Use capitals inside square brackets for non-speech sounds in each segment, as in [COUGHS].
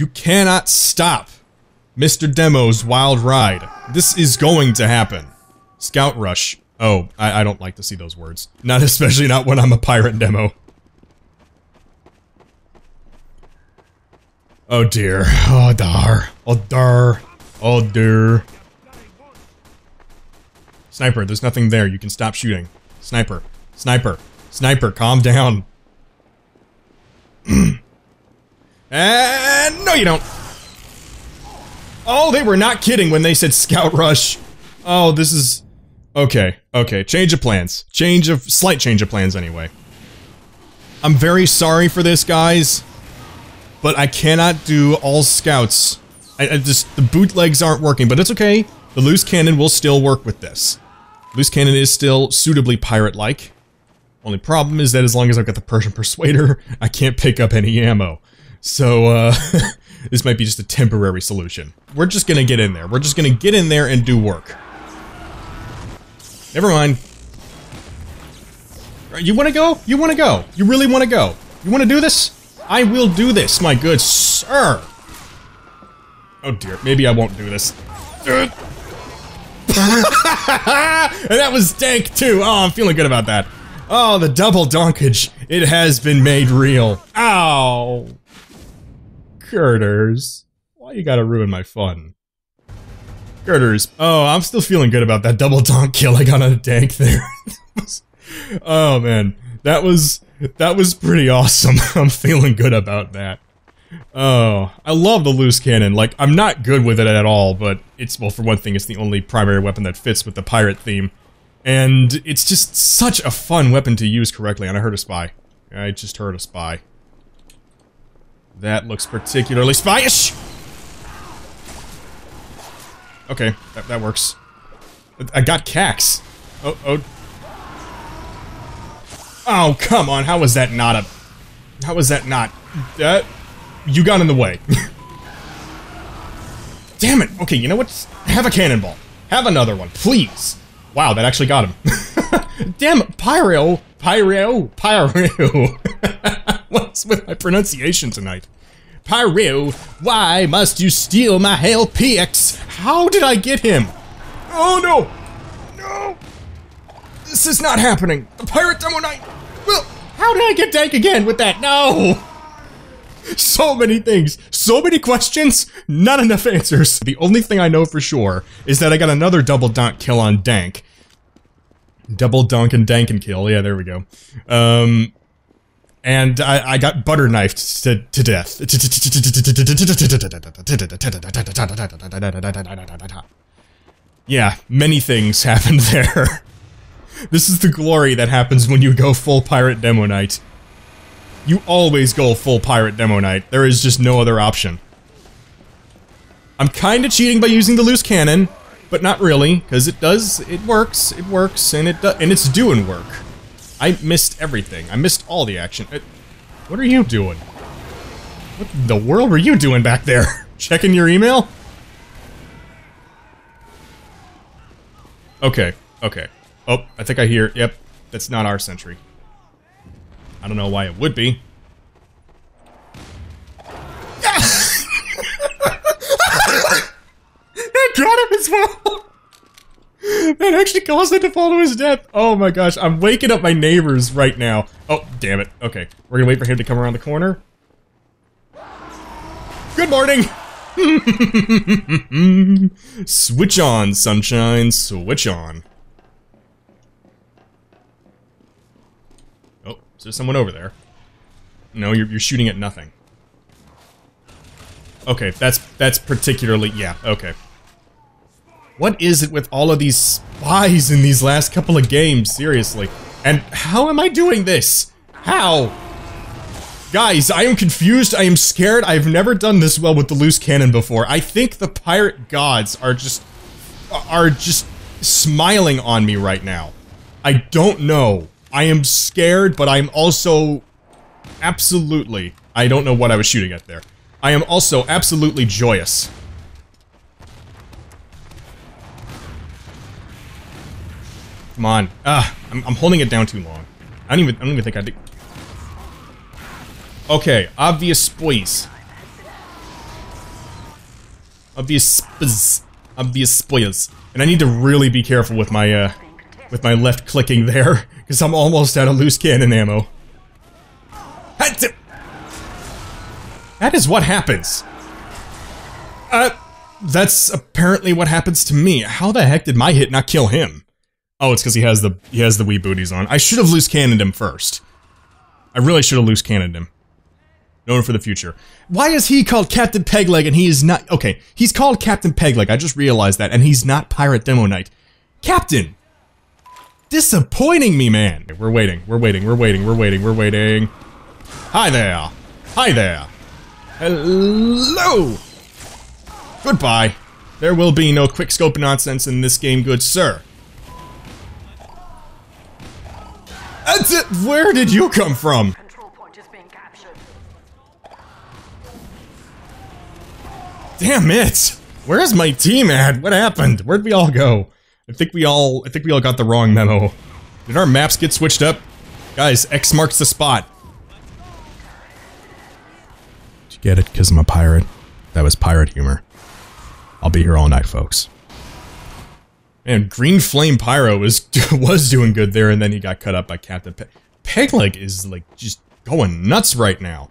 You cannot stop Mr. Demo's wild ride. This is going to happen. Scout rush. Oh, I, I don't like to see those words. Not [LAUGHS] especially not when I'm a pirate demo. Oh dear. Oh dar. Oh dar. Oh dear. Sniper, there's nothing there. You can stop shooting. Sniper. Sniper. Sniper, calm down. [CLEARS THROAT] and no you don't. Oh, they were not kidding when they said scout rush. Oh, this is... Okay, okay, change of plans. Change of... slight change of plans anyway. I'm very sorry for this, guys. But I cannot do all scouts. I, I just... the bootlegs aren't working, but it's okay. The loose cannon will still work with this. Loose cannon is still suitably pirate-like. Only problem is that as long as I've got the Persian Persuader, [LAUGHS] I can't pick up any ammo. So, uh, [LAUGHS] this might be just a temporary solution. We're just gonna get in there. We're just gonna get in there and do work. Never mind. You wanna go? You wanna go? You really wanna go? You wanna do this? I will do this, my good sir! Oh dear, maybe I won't do this. and [LAUGHS] that was dank too! Oh, I'm feeling good about that. Oh, the double donkage. It has been made real. Ow! Girders. Why you gotta ruin my fun? Girders. Oh, I'm still feeling good about that double donk kill I got on a dank there. [LAUGHS] oh man, that was that was pretty awesome. [LAUGHS] I'm feeling good about that. Oh, I love the loose cannon. Like, I'm not good with it at all, but it's, well, for one thing, it's the only primary weapon that fits with the pirate theme. And it's just such a fun weapon to use correctly, and I heard a spy. I just heard a spy. That looks particularly spyish! Okay, that, that works. I got Cax. Oh, oh. Oh, come on, how was that not a... How was that not... That... You got in the way. [LAUGHS] Damn it! Okay, you know what? Have a cannonball. Have another one, please. Wow, that actually got him. [LAUGHS] Damn Pyro! Pyro! Pyro! [LAUGHS] [LAUGHS] What's with my pronunciation tonight? Pyro, why must you steal my Hail PX? How did I get him? Oh no! No! This is not happening! The Pirate Demo Knight! Well, how did I get Dank again with that? No! So many things, so many questions, not enough answers. The only thing I know for sure is that I got another double donk kill on Dank. Double donk and dank and kill, yeah, there we go. Um, and I, I got butter knifed to, to death. Yeah, many things [LAUGHS] happened there. this is the glory that happens when you go full pirate demo knight. You always go full pirate demo knight. There is just no other option. I'm kind of cheating by using the loose cannon, but not really, because it does, it works, it works, and it do, and it's doing work. I missed everything. I missed all the action. It, what are you doing? What the world were you doing back there? [LAUGHS] Checking your email? Okay, okay. Oh, I think I hear, yep, that's not our sentry. I don't know why it would be. [LAUGHS] that got him as well! That actually caused it to fall to his death. Oh my gosh, I'm waking up my neighbors right now. Oh, damn it. Okay, we're gonna wait for him to come around the corner. Good morning! [LAUGHS] switch on, sunshine, switch on. Oh, is there someone over there? No, you're, you're shooting at nothing. Okay, that's that's particularly, yeah, okay. What is it with all of these spies in these last couple of games, seriously? And how am I doing this? How? Guys, I am confused, I am scared, I've never done this well with the loose cannon before. I think the pirate gods are just... are just smiling on me right now. I don't know. I am scared, but I'm also... absolutely... I don't know what I was shooting at there. I am also absolutely joyous. Come on. Ah, I'm, I'm holding it down too long. I don't even, I don't even think I did. Okay, obvious spoils. Obvious spaz. Obvious spoils. And I need to really be careful with my, uh, with my left clicking there, [LAUGHS] because I'm almost out of loose cannon ammo. That is what happens. Uh, that's apparently what happens to me. How the heck did my hit not kill him? Oh, it's because he has the he has the wee booties on. I should have loose cannoned him first. I really should have loose cannoned him. Known for the future. Why is he called Captain Pegleg and he is not- Okay, he's called Captain Pegleg, I just realized that, and he's not Pirate Demo Knight. Captain! Disappointing me, man! We're waiting, we're waiting, we're waiting, we're waiting, we're waiting. Hi there! Hi there! Hello! Goodbye. There will be no quickscope nonsense in this game, good sir. Where did you come from? Control point is being captured. Damn it! Where's my team at? What happened? Where'd we all go? I think we all- I think we all got the wrong memo. Did our maps get switched up? Guys, X marks the spot. Did you get it? Because I'm a pirate. That was pirate humor. I'll be here all night, folks. And Green Flame Pyro was [LAUGHS] was doing good there, and then he got cut up by Captain Pe Pegleg is like just going nuts right now.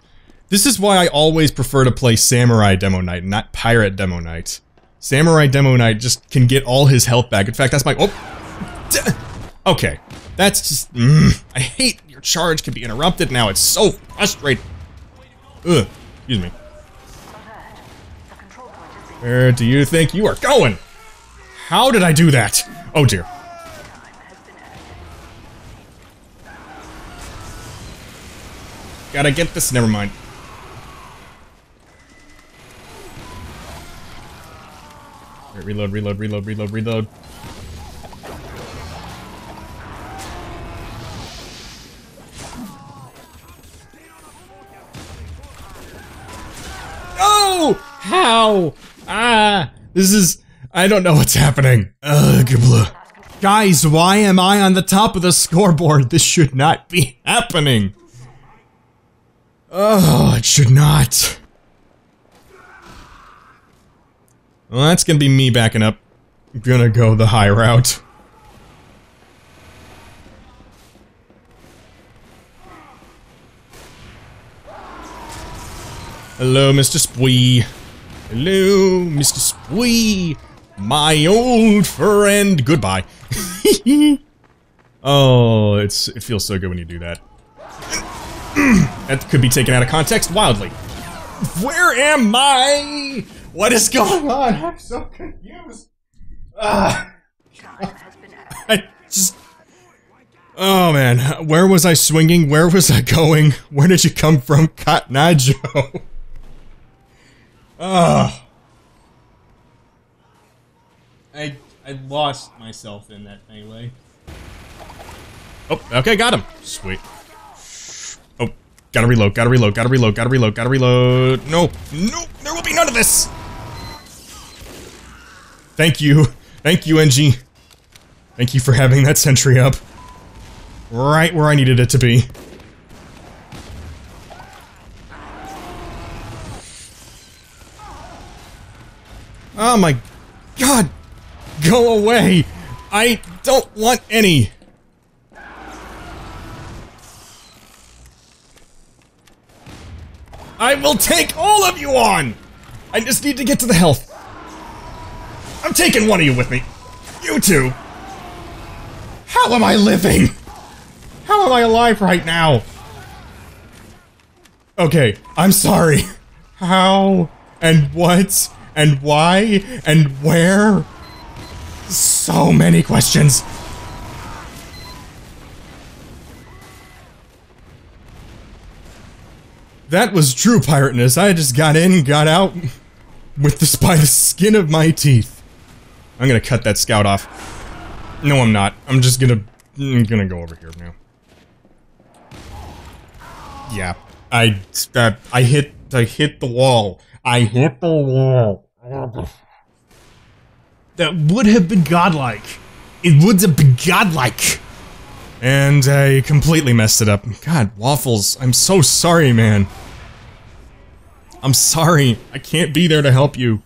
This is why I always prefer to play Samurai Demo Knight, not Pirate Demo Knight. Samurai Demo Knight just can get all his health back. In fact, that's my- oh! Okay. That's just- mm, I hate your charge can be interrupted now. It's so frustrating. Ugh. Excuse me. The control point is being Where do you think you are going? How did I do that? Oh dear. Gotta get this. Never mind. Alright, reload, reload, reload, reload, reload. Oh! How? Ah! This is. I don't know what's happening. Ugh. Guys, why am I on the top of the scoreboard? This should not be [LAUGHS] happening. Oh, it should not. Well, that's gonna be me backing up. I'm gonna go the high route. Hello, Mr. Spwee. Hello, Mr. Spwee. My old friend. Goodbye. [LAUGHS] oh, it's it feels so good when you do that. [CLEARS THROAT] that could be taken out of context wildly. Where am I? What is going on? I'm so confused. Ah. [LAUGHS] I just. Oh man, where was I swinging? Where was I going? Where did you come from, Cotton Eye Joe? Oh. I I lost myself in that melee. Oh, okay, got him. Sweet. Oh, gotta reload, gotta reload, gotta reload, gotta reload, gotta reload. No, no, there will be none of this. Thank you. Thank you, NG. Thank you for having that sentry up. Right where I needed it to be. Oh my god! Go away! I don't want any! I will take all of you on! I just need to get to the health. I'm taking one of you with me. You two! How am I living? How am I alive right now? Okay, I'm sorry. [LAUGHS] How and what and why and where? So many questions. That was true pirateness. I just got in, got out with this by the skin of my teeth. I'm gonna cut that scout off. No, I'm not. I'm just gonna I'm gonna go over here now. Yeah, I uh, I hit I hit the wall. I hit the wall. That would have been godlike. It would have been godlike. And I completely messed it up. God, Waffles, I'm so sorry, man. I'm sorry. I can't be there to help you.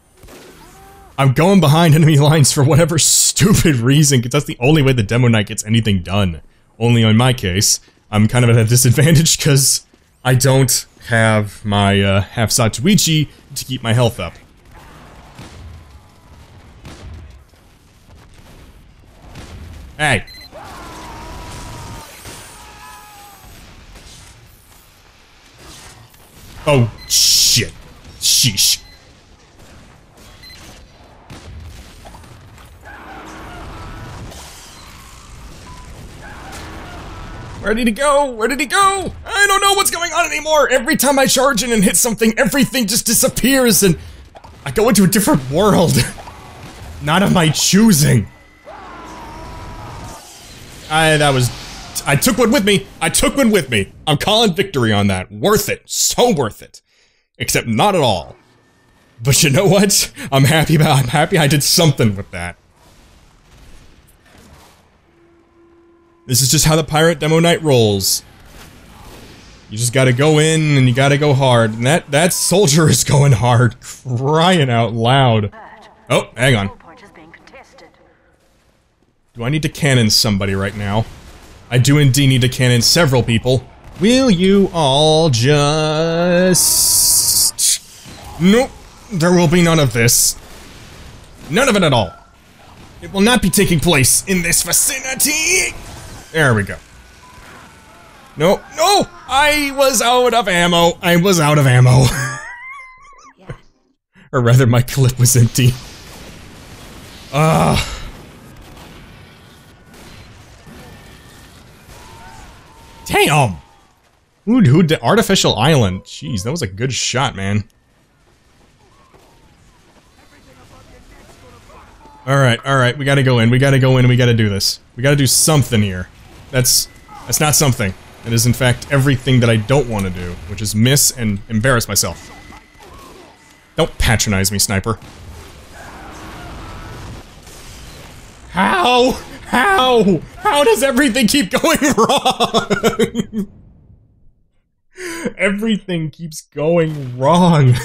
I'm going behind enemy lines for whatever stupid reason, because that's the only way the Demo Knight gets anything done. Only in my case, I'm kind of at a disadvantage because I don't have my uh, half Zatoichi to keep my health up. Hey! Oh, shit. Sheesh. Where did he go? Where did he go? I don't know what's going on anymore. Every time I charge in and hit something, everything just disappears and I go into a different world. [LAUGHS] Not of my choosing. I, that was, I took one with me. I took one with me. I'm calling victory on that. Worth it. So worth it. Except not at all. But you know what? I'm happy about, I'm happy I did something with that. This is just how the Pirate Demo knight rolls. You just gotta go in and you gotta go hard. And that, that soldier is going hard. Crying out loud. Oh, hang on. Control point is being contested. Do I need to cannon somebody right now? I do indeed need to cannon several people. Will you all just... Nope. There will be none of this. None of it at all. It will not be taking place in this vicinity. There we go. No, no! I was out of ammo. I was out of ammo. [LAUGHS] or rather, my clip was empty. Ah. Damn! Ooh, dude, the artificial island. Jeez, that was a good shot, man. Alright, alright, we gotta go in, we gotta go in, we gotta do this. We gotta do something here. That's... that's not something. It is, in fact, everything that I don't want to do, which is miss and embarrass myself. Don't patronize me, sniper. How? How? How does everything keep going [LAUGHS] wrong? everything keeps going wrong.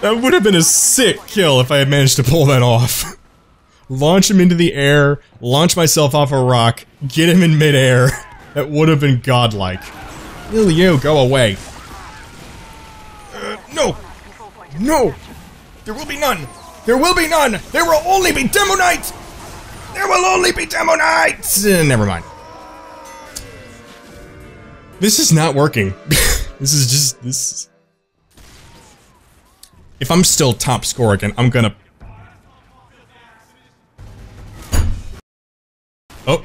that would have been a sick kill if I had managed to pull that off. Launch him into the air, launch myself off a rock, get him in midair. That would have been godlike. Will you go away? Uh, no! No! There will be none! There will be none! There will only be Demo Knight! There will only be Demo Knight! Uh, never mind. This is not working. [LAUGHS] this is just, this is... If I'm still top score again, I'm gonna... Oh,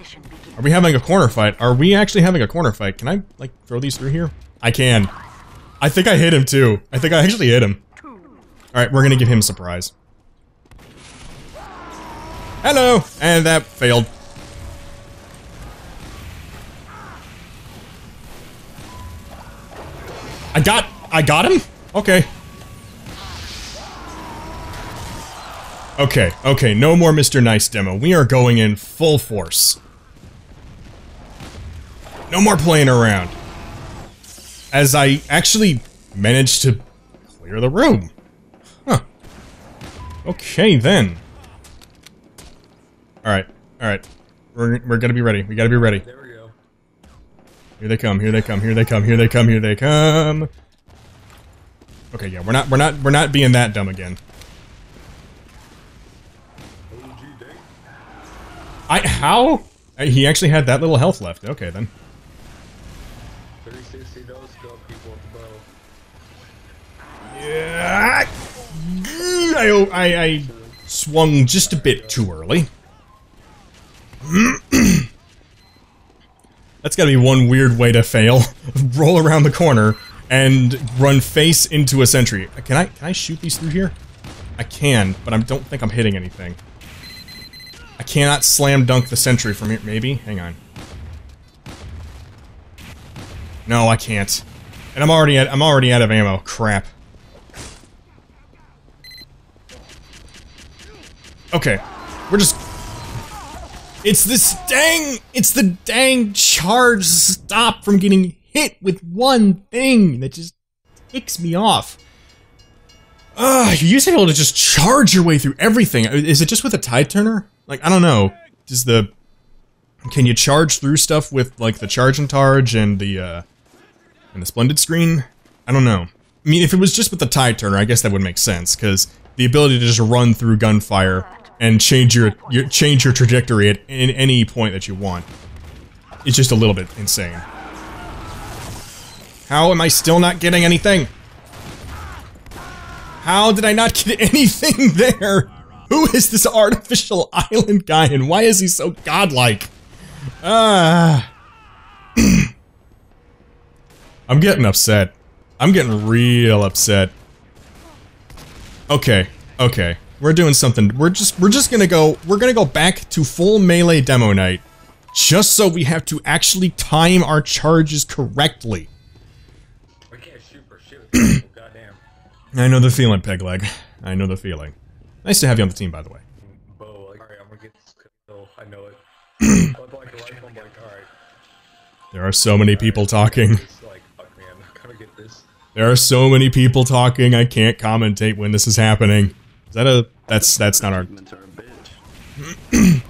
are we having a corner fight? Are we actually having a corner fight? Can I, like, throw these through here? I can. I think I hit him, too. I think I actually hit him. Alright, we're gonna give him a surprise. Hello! And that failed. I got- I got him? Okay. Okay, okay, no more Mr. Nice demo. We are going in full force. No more playing around. As I actually managed to clear the room. Huh. Okay, then. Alright, alright. We're, we're gonna be ready. We gotta be ready. There we go. Here they come, here they come, here they come, here they come, here they come. Okay, yeah, we're not we're not we're not being that dumb again. I how? He actually had that little health left. Okay then. 360 no scope people with bow. Yeah. I, I, I swung just a bit too early. [CLEARS THROAT] That's gotta be one weird way to fail. [LAUGHS] Roll around the corner and run face into a sentry. Can I can I shoot these through here? I can, but I don't think I'm hitting anything. I cannot slam dunk the sentry from here. Maybe? Hang on. No, I can't. And I'm already at I'm already out of ammo. Crap. Okay. We're just It's this dang it's the dang charge stop from getting hit with one thing that just ticks me off. Ah, you used to be able to just charge your way through everything. Is it just with a tide turner? Like, I don't know. Does the... Can you charge through stuff with, like, the charge and targe and the, uh... And the splendid screen? I don't know. I mean, if it was just with the tide turner, I guess that would make sense, because the ability to just run through gunfire and change your, your change your trajectory at in any point that you want It's just a little bit insane. How am I still not getting anything? How did I not get [LAUGHS] anything there? Who is this artificial [LAUGHS] island guy and why is he so godlike? Ah. [CLEARS THROAT] I'm getting upset. I'm getting real upset. Okay, okay. We're doing something. We're just we're just gonna go we're gonna go back to full melee demo knight. Just so we have to actually time our charges correctly. We can't shoot for shoot. [CLEARS THROAT] Goddamn. I know the feeling, Pegleg. I know the feeling. Nice to have you on the team, by the way. Bo, like, alright, I'm gonna get this kill. I know it. [CLEARS THROAT] like, like, alright. There are so many people talking. It's like, fuck man, [LAUGHS] I'm gonna get this. There are so many people talking. I can't commentate when this is happening. Is that a? That's that's not our. [LAUGHS]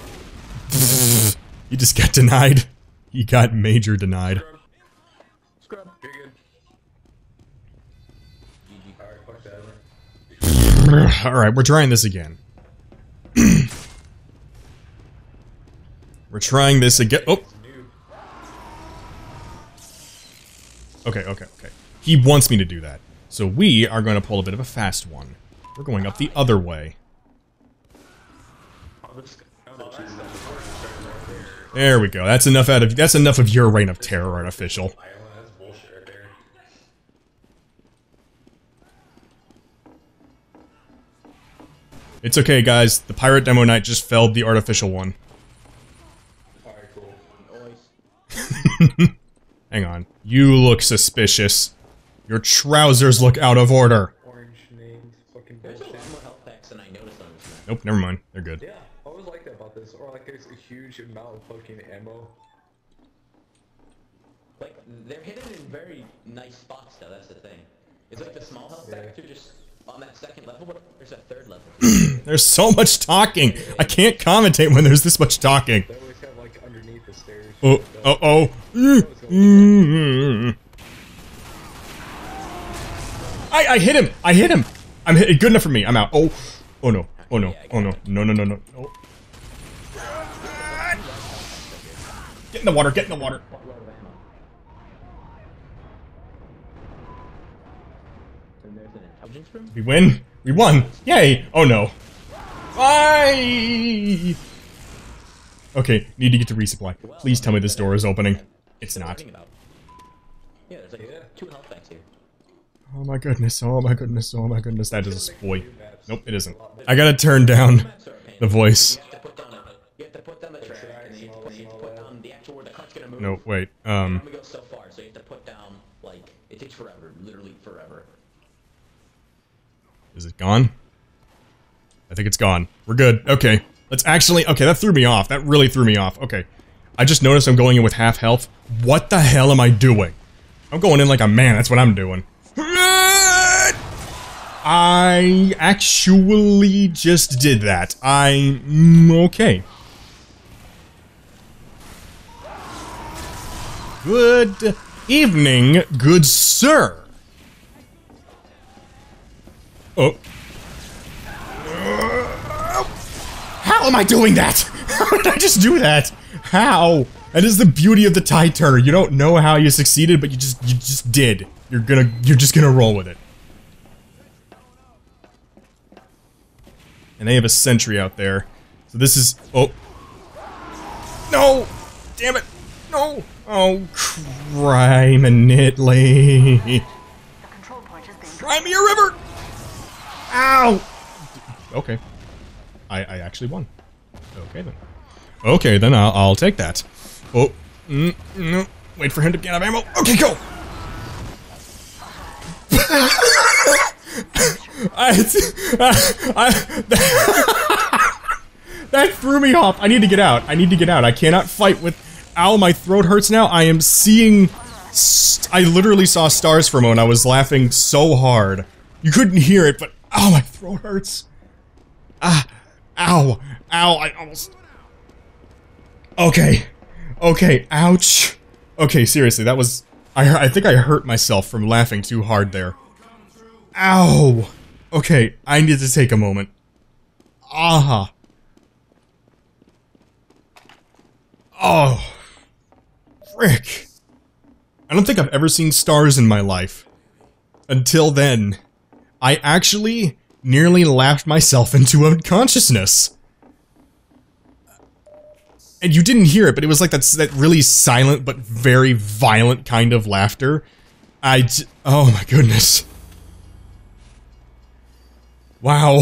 You just got denied. You got major denied. Scrub. Alright, fuck that. All right, we're trying this again. [CLEARS THROAT] we're trying this again. Oh, okay, okay, okay. He wants me to do that. So we are going to pull a bit of a fast one. We're going up the other way. There we go. That's enough out of that's enough of your reign of terror, artificial. It's okay, guys. The pirate demo knight just felled the artificial one. [LAUGHS] Hang on. You look suspicious. Your trousers look out of order. Orange named fucking There's a bullshit. lot more health packs than I noticed on this map. Nope, never mind. They're good. Yeah, I always like that about this. Or like, there's a huge amount of fucking ammo. Like, they're hidden in very nice spots, though, that's the thing. It's like the small health Yeah. packs are just on that second level, but there's a third level. [CLEARS THROAT] There's so much talking. I can't commentate when there's this much talking. They always have like underneath the stairs. Oh, oh, oh. Mm, mm. I, I hit him. I hit him. I'm hit. Good enough for me. I'm out. Oh, oh no. Oh no. Oh no. No, no, no, no. no. Get in the water. Get in the water. Load of ammo. And there's an intelligence room? We win. We won. Yay. Oh no. Bye. Okay, need to get to resupply. Please tell me this door is opening. It's not. Yeah, there's like two health packs here. Oh my goodness, oh my goodness, oh my goodness, that is a spoil. Nope, it isn't. I gotta turn down the voice. You have to put down a, you have to put down the track, and then you have to, you have to put down the actual where the cart's gonna move. No, wait, um, so far, so you have to put down, like, it takes forever, literally forever. is it gone? I think it's gone. We're good. Okay. Let's actually, okay, that threw me off. That really threw me off. Okay. I just noticed I'm going in with half health. What the hell am I doing? I'm going in like a man, that's what I'm doing. I actually just did that. I, mm, okay. Good evening, good sir. Oh. How am I doing that? [LAUGHS] [LAUGHS] How did I just do that? How? That is the beauty of the tide turner. You don't know how you succeeded, but you just you just did. You're gonna you're just gonna roll with it. And they have a sentry out there. So this is oh No! Damn it! No! Oh criminally. Being Cry me a river! Ow! Okay. I, I actually won. Okay then. Okay then, I'll, I'll take that. Oh, mm, no. Wait for him to get out of ammo. Okay, go! [LAUGHS] I, I, that threw me off. I need to get out. I need to get out. I cannot fight with... Ow, my throat hurts now. I am seeing... I literally saw stars for a moment. I was laughing so hard. You couldn't hear it, but ow, my throat hurts. Ah, ow, ow, I almost. Okay, okay, ouch. Okay, seriously, that was. I, I think I hurt myself from laughing too hard there. Ow. Okay, I need to take a moment. Aha. Oh. Frick. I don't think I've ever seen stars in my life. Until then, I actually nearly laughed myself into unconsciousness. And you didn't hear it, but it was like that, that really silent but very violent kind of laughter. I. Oh my goodness. Wow.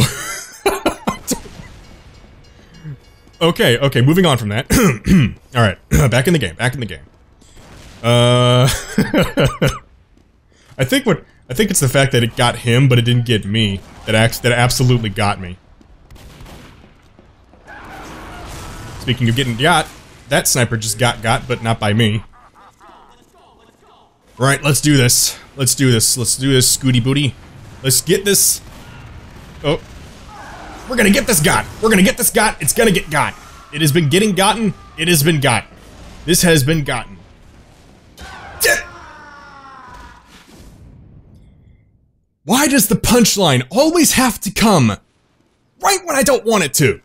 okay, okay, moving on from that. [CLEARS THROAT] Alright, [CLEARS THROAT] back in the game, back in the game. Uh. [LAUGHS] I think what. I think it's the fact that it got him, but it didn't get me. That act, that absolutely got me. Speaking of getting got, that sniper just got got, but not by me. Right, let's do this. Let's do this. Let's do this, Scooty Booty. Let's get this. Oh. We're gonna get this got. We're gonna get this got. It's gonna get got. It has been getting gotten. It has been got. This has been gotten. Why does the punchline always have to come right when I don't want it to?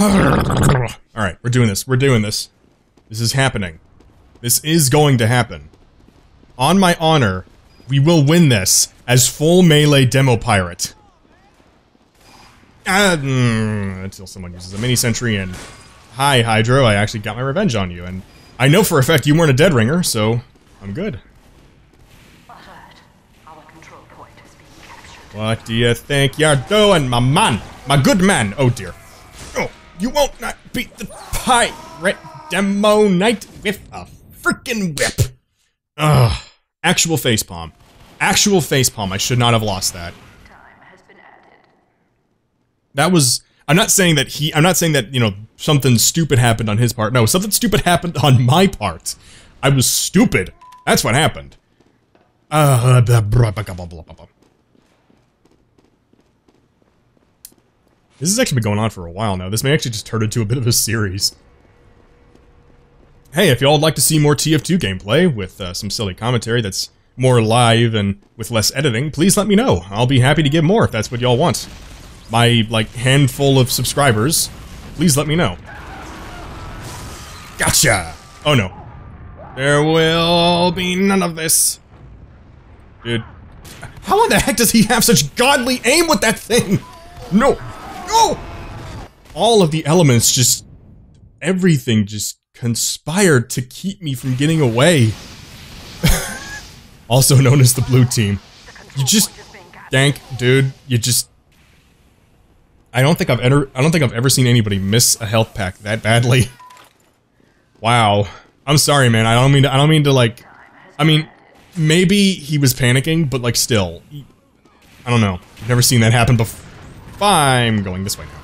Alright, we're doing this. We're doing this. This is happening. This is going to happen. On my honor, we will win this as full melee demo pirate. Uh, mm, until someone uses a mini sentry and hi Hydro, I actually got my revenge on you, and I know for a fact you weren't a dead ringer, so I'm good. Alert. Our control point is being captured. What do you think you're doing, my man? My good man. Oh dear. Oh, you won't not beat the pirate demo knight with a freaking whip. Ugh. Actual facepalm. Actual facepalm. I should not have lost that. Time has been added. That was. I'm not saying that he. I'm not saying that you know something stupid happened on his part. No, something stupid happened on my part. I was stupid. That's what happened. Uh. This has actually been going on for a while now. This may actually just turn into a bit of a series. Hey, if y'all would like to see more TF2 gameplay with uh, some silly commentary that's more live and with less editing, please let me know. I'll be happy to give more if that's what y'all want. My, like, handful of subscribers, please let me know. Gotcha! Oh no. There will be none of this. Dude. How in the heck does he have such godly aim with that thing? No! No! All of the elements just. Everything just conspired to keep me from getting away. [LAUGHS] also known as the blue team. You just. Dank, dude, you just. I don't think I've ever. I don't think I've ever seen anybody miss a health pack that badly. Wow. I'm sorry, man. I don't mean to. I don't mean to like. I mean, maybe he was panicking, but like still, I don't know. I've never seen that happen before. I'm going this way now.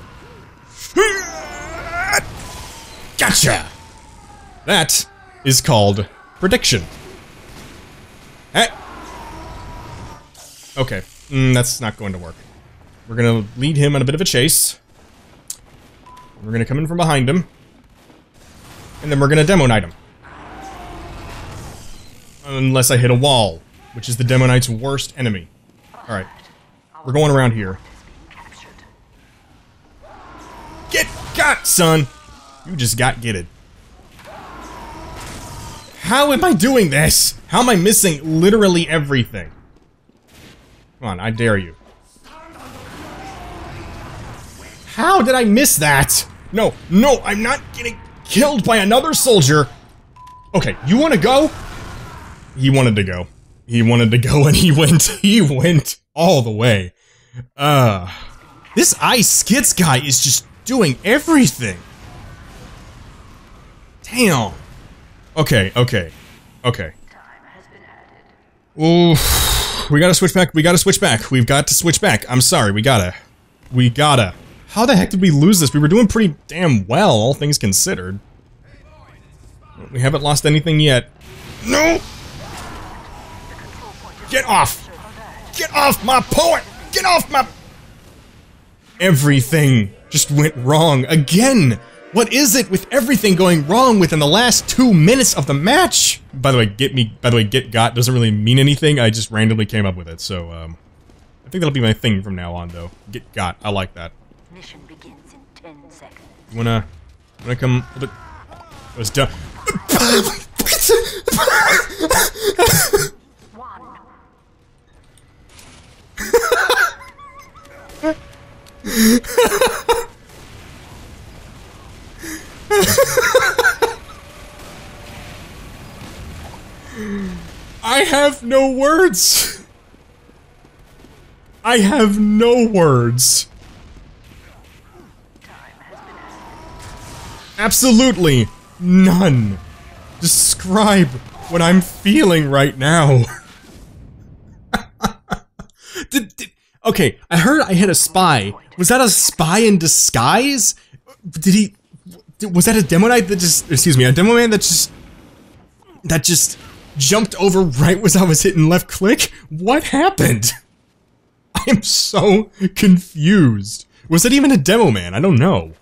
Gotcha. That is called prediction. Hey. Okay, mm, that's not going to work. We're gonna lead him on a bit of a chase. We're gonna come in from behind him. And then we're gonna demo knight him. Unless I hit a wall, which is the demo knight's worst enemy. Alright. We're going around here. Get got, son! You just got getted. How am I doing this? How am I missing literally everything? Come on, I dare you. How did I miss that? No, no, I'm not getting killed by another soldier. Okay, you want to go? He wanted to go. He wanted to go [LAUGHS] and he went. He went all the way. Uh, this ice skits guy is just doing everything. Damn. Okay, okay, okay. Oof. We gotta switch back. We gotta switch back. We've got to switch back. I'm sorry. We gotta. We gotta. How the heck did we lose this? We were doing pretty damn well, all things considered. We haven't lost anything yet. No! Get off! Get off my point! Get off my... Everything just went wrong again. What is it with everything going wrong within the last two minutes of the match? By the way, get me. By the way, get got doesn't really mean anything. I just randomly came up with it, so um, I think that'll be my thing from now on, though. Get got. I like that. Mission begins in 10 seconds. You wanna, wanna come? a bit- It was done. I have no words. I have no words. Absolutely none. Describe what I'm feeling right now. [LAUGHS] did, did, okay, I heard I hit a spy. Was that a spy in disguise? Did he? Was that a demo knight that just? Excuse me, a demo man that just that just jumped over right as I was hitting left click? What happened? [LAUGHS] I am so confused. Was it even a demo man? I don't know.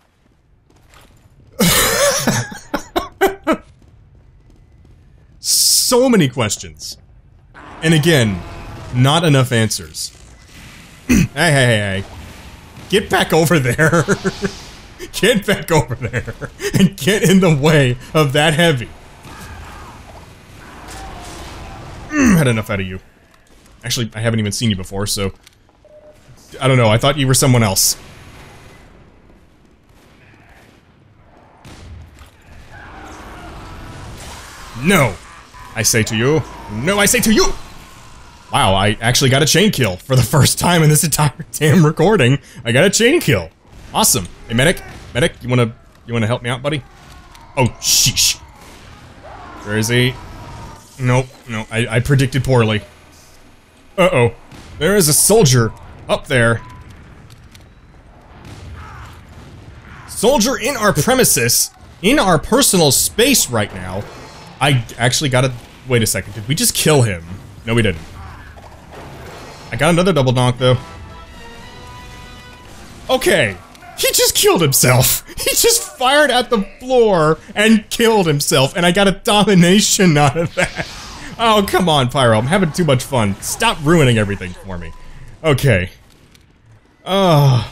So many questions. And again, not enough answers. [CLEARS THROAT] hey, hey, hey, hey. Get back over there. [LAUGHS] get back over there and get in the way of that heavy. Mm, had enough out of you. Actually, I haven't even seen you before, so... I don't know, I thought you were someone else. No! I say to you. No, I say to you! Wow, I actually got a chain kill for the first time in this entire [LAUGHS] damn recording. I got a chain kill. Awesome. Hey, medic. Medic, you wanna you wanna help me out, buddy? Oh, sheesh. Where is he? Nope, no, I, I predicted poorly. Uh-oh. There is a soldier up there. Soldier in our premises, in our personal space right now. I actually gotta... Wait a second, did we just kill him? No, we didn't. I got another double donk, though. Okay. He just killed himself. [LAUGHS] He just fired at the floor and killed himself, and I got a domination [LAUGHS] out of that. Oh, come on, Pyro. I'm having too much fun. Stop ruining everything for me. Okay. Oh.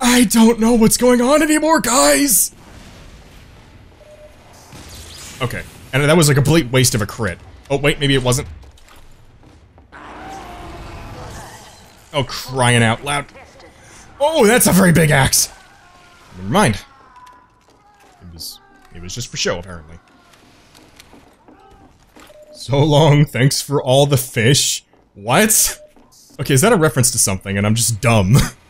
I don't know what's going on anymore, guys! Okay. And that was a complete waste of a crit. Oh, wait, maybe it wasn't. Oh, crying out loud. Oh, that's a very big axe! Never mind. It was, it was just for show, apparently. So long, thanks for all the fish. What? Okay, is that a reference to something and I'm just dumb? [LAUGHS]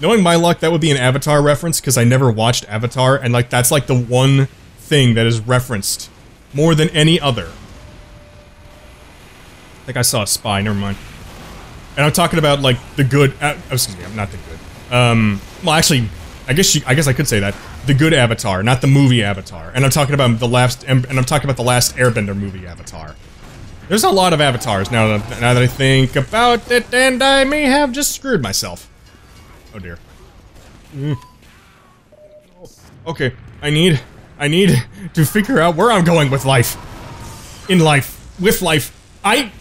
Knowing my luck, that would be an Avatar reference because I never watched Avatar and like that's like the one thing that is referenced more than any other. I think I saw a spy, never mind. And I'm talking about like the good, uh, excuse me, I'm not the good. Um, well actually, I guess you, I guess I could say that. The good Avatar, not the movie Avatar. And I'm talking about the last, and I'm talking about the last Airbender movie Avatar. There's a lot of avatars now that, now that I think about it, and I may have just screwed myself. Oh dear. Mm. Okay, I need, I need to figure out where I'm going with life. In life. With life. I...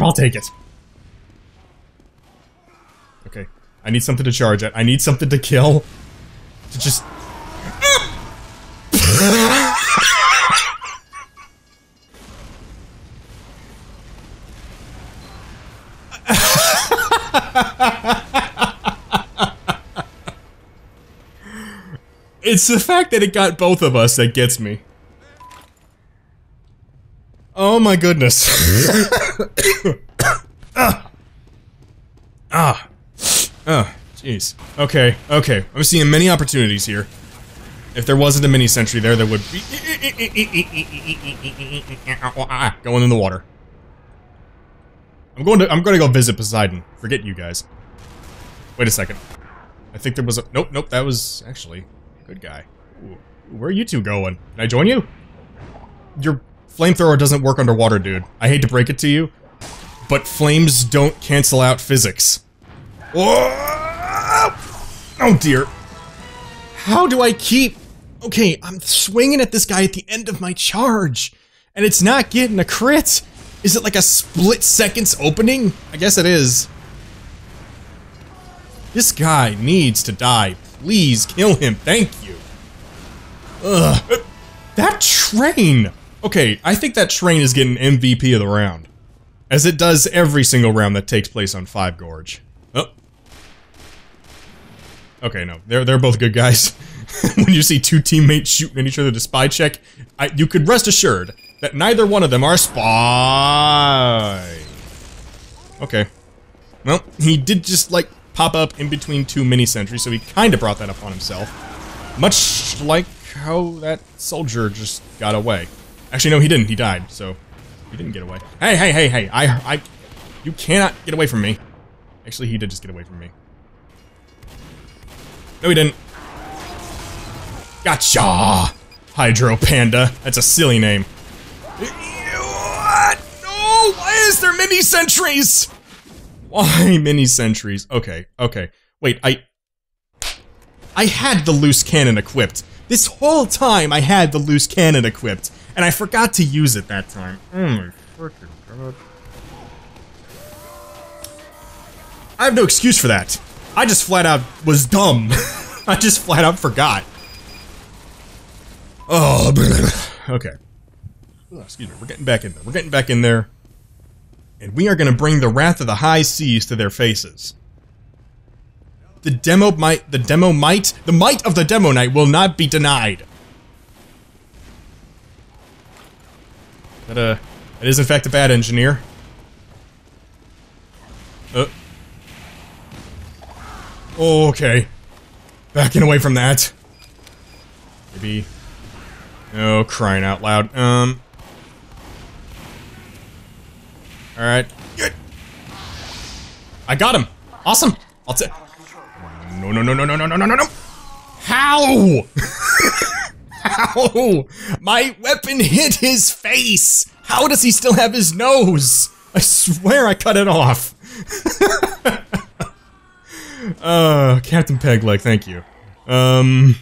I'll take it. Okay, I need something to charge at. I need something to kill. To just... It's the fact that it got both of us that gets me. Oh my goodness. [COUGHS] ah. Ah. Oh, jeez. Okay, okay. I'm seeing many opportunities here. If there wasn't a mini sentry there, there would be [COUGHS] going in the water. I'm going to I'm going to go visit Poseidon. Forget you guys. Wait a second. I think there was a nope, nope. That was actually a good guy. Ooh, where are you two going? Can I join you? You're flamethrower doesn't work underwater, dude. I hate to break it to you, but flames don't cancel out physics. Whoa! Oh dear. How do I keep... Okay, I'm swinging at this guy at the end of my charge, and it's not getting a crit. Is it like a split seconds opening? I guess it is. This guy needs to die. Please kill him. Thank you. Ugh. That train! Okay, I think that train is getting MVP of the round. As it does every single round that takes place on Five Gorge. Oh. Okay, no. They're, they're both good guys. [LAUGHS] when you see two teammates shooting at each other to spy check, I, you could rest assured that neither one of them are spy. Okay. Well, he did just, like, pop up in between two mini-sentries, so he kind of brought that upon himself. Much like how that soldier just got away. Actually, no, he didn't. He died, so he didn't get away. Hey, hey, hey, hey! I, I, you cannot get away from me. Actually, he did just get away from me. No, he didn't. Gotcha! Hydro Panda. That's a silly name. What? No! Why is there mini sentries? Why mini sentries? Okay, okay. Wait, I... I had the loose cannon equipped. This whole time I had the loose cannon equipped, and I forgot to use it that time. Oh my freaking god. I have no excuse for that. I just flat out was dumb. [LAUGHS] I just flat out forgot. Oh, [LAUGHS] okay. Excuse me, we're getting back in there. We're getting back in there. And we are going to bring the wrath of the high seas to their faces. The demo might, the demo might, the might of the demo knight will not be denied. That, uh, that is in fact a bad engineer. Uh. Oh, okay. Backing away from that. Maybe. Oh, crying out loud. Um. Alright. Good. I got him. Awesome. I'll take. No, no, no, no, no, no, no, no, no, no. How? [LAUGHS] How? My weapon hit his face. How does he still have his nose? I swear I cut it off. [LAUGHS] uh, Captain Pegleg, thank you. Um,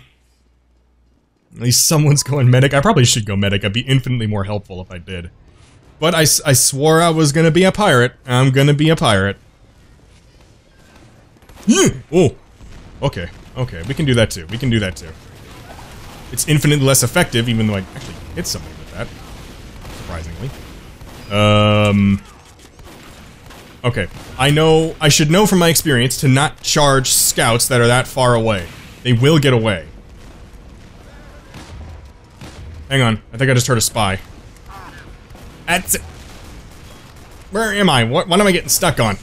at least someone's going medic. I probably should go medic. I'd be infinitely more helpful if I did. But I, I swore I was gonna be a pirate. I'm gonna be a pirate. oh, okay, okay. We can do that too. We can do that too. It's infinitely less effective, even though I actually hit somebody with that. Surprisingly. Um. Okay, I know, I should know from my experience to not charge scouts that are that far away. They will get away. Hang on, I think I just heard a spy. That's it. Where am I? What, what am I getting stuck on?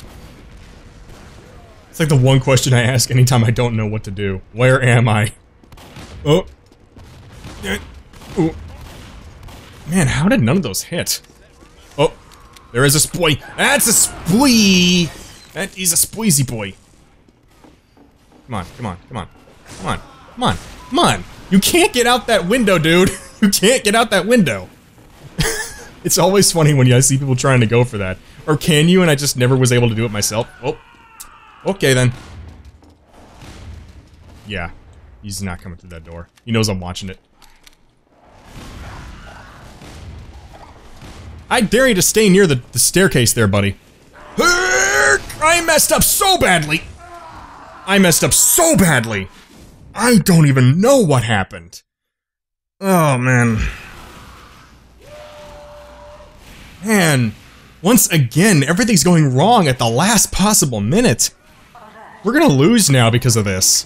It's like the one question I ask anytime I don't know what to do. Where am I? Oh. oh. Man, how did none of those hit? Oh. There is a spoy. That's a spoy. That is a spoizy boy. Come on, come on, come on. Come on, come on, come on. You can't get out that window, dude. [LAUGHS] You can't get out that window. It's always funny when I see people trying to go for that. Or can you and I just never was able to do it myself? Oh. Okay then. Yeah. He's not coming through that door. He knows I'm watching it. I dare you to stay near the, the staircase there, buddy. I messed up so badly. I messed up so badly. I don't even know what happened. Oh, man. Man, once again, everything's going wrong at the last possible minute. We're gonna lose now because of this.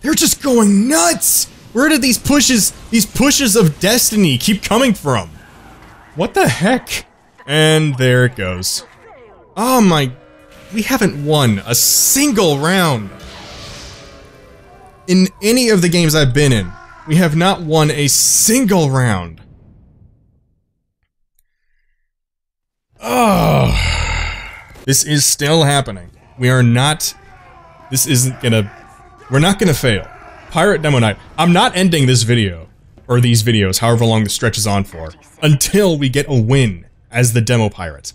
They're just going nuts! Where did these pushes, these pushes of destiny keep coming from? What the heck? And there it goes. Oh my, we haven't won a single round. In any of the games I've been in, we have not won a single round. Oh, this is still happening. We are not. This isn't gonna. We're not gonna fail. Pirate Demo Knight. I'm not ending this video or these videos, however long the stretch is on for, until we get a win as the demo pirate.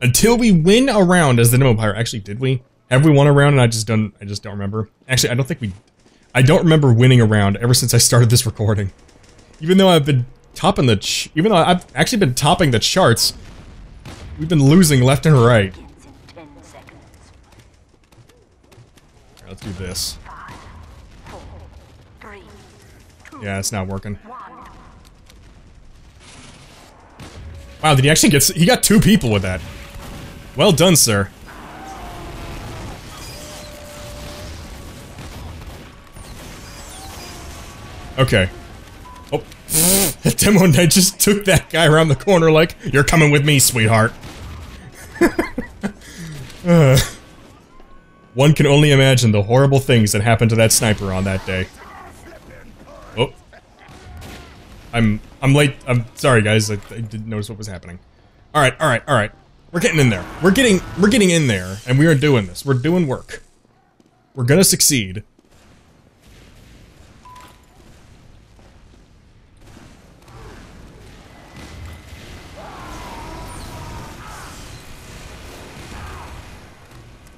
Until we win a round as the demo pirate. Actually, did we? Have we won a round and I just don't I just don't remember. Actually, I don't think we I don't remember winning a round ever since I started this recording. Even though I've been topping the even though I've actually been topping the charts, we've been losing left and right. Begins in 10 seconds. Alright, let's do this. Yeah, it's not working. Wow, did he actually get... He got two people with that. Well done, sir. Okay. Oh. [LAUGHS] Demo Knight just took that guy around the corner like, You're coming with me, sweetheart. Uh. One can only imagine the horrible things that happened to that sniper on that day. Oh. I'm I'm late. I'm sorry, guys. I, I didn't notice what was happening. All right, all right, all right. We're getting in there. We're getting we're getting in there, and we are doing this. We're doing work. We're gonna succeed.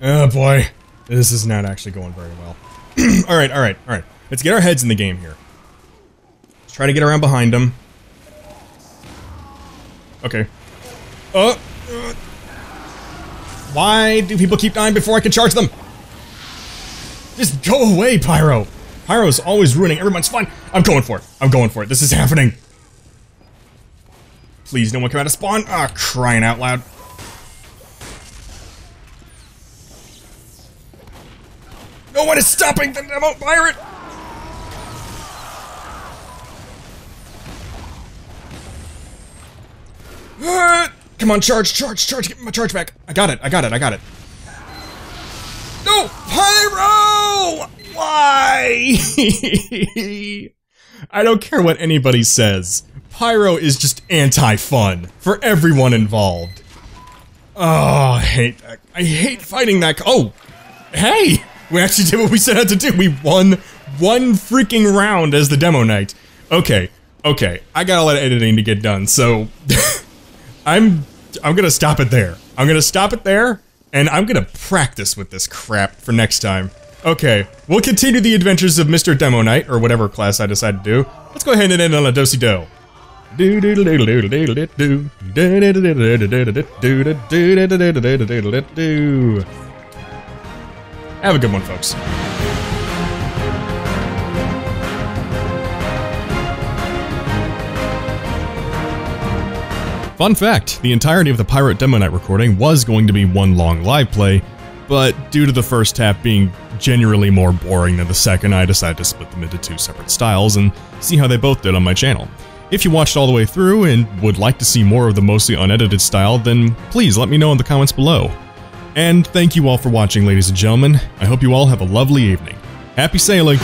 Oh boy, this is not actually going very well. [CLEARS THROAT] all right, all right, all right. Let's get our heads in the game here. Let's try to get around behind him. Okay. Uh, uh, why do people keep dying before I can charge them? Just go away, Pyro. Pyro's always ruining everyone's fun. I'm going for it. I'm going for it. This is happening. Please, no one come out of spawn. Ah, crying out loud. No one is stopping the demo pirate. Ah, come on, charge, charge, charge, get my charge back. I got it, I got it, I got it. No, Pyro! Why? [LAUGHS] I don't care what anybody says. Pyro is just anti-fun for everyone involved. Oh, I hate that. I hate fighting that. Oh, hey! We actually did what we set out to do. We won one freaking round as the demo knight. Okay, okay. I got a lot of editing to get done, so [LAUGHS] I'm I'm gonna stop it there. I'm gonna stop it there, and I'm gonna practice with this crap for next time. Okay, we'll continue the adventures of Mr. Demo Knight, or whatever class I decide to do. Let's go ahead and end on a dosey do. Have a good one, folks. Fun fact, the entirety of the Pirate Demo Knight recording was going to be one long live play, but due to the first half being genuinely more boring than the second, I decided to split them into two separate styles and see how they both did on my channel. If you watched all the way through and would like to see more of the mostly unedited style, then please let me know in the comments below. And thank you all for watching, ladies and gentlemen. I hope you all have a lovely evening. Happy sailing!